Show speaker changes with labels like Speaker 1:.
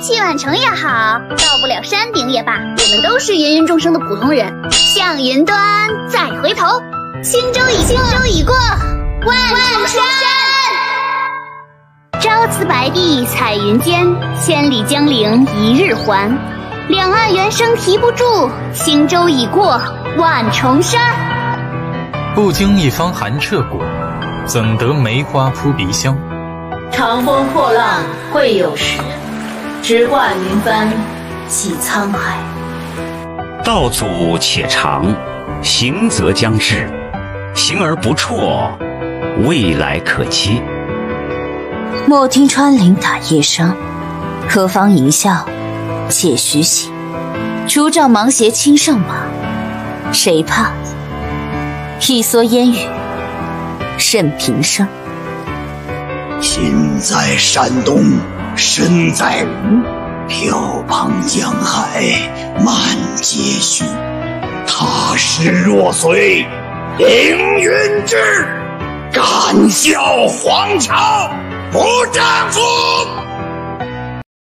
Speaker 1: 气晚成也好，到不了山顶也罢，我们都是芸芸众生的普通人。向云端，再回头，轻舟已轻舟已过万重山。朝辞白帝彩云间，千里江陵一日还。两岸猿声啼不住，轻舟已过万重山。
Speaker 2: 不经一番寒彻骨，怎得梅花扑鼻香？
Speaker 3: 长风破浪会有时，直挂云帆济沧海。
Speaker 4: 道阻且长，行则将至。行而不辍，未来可期。
Speaker 5: 莫听穿林打叶声，何妨吟啸且徐行。竹杖芒鞋轻胜马，谁怕？一蓑烟雨任平生。
Speaker 6: 心在山东，身在吴，漂泊江海漫皆虚。他师若随，凌云志，敢笑皇朝不丈夫。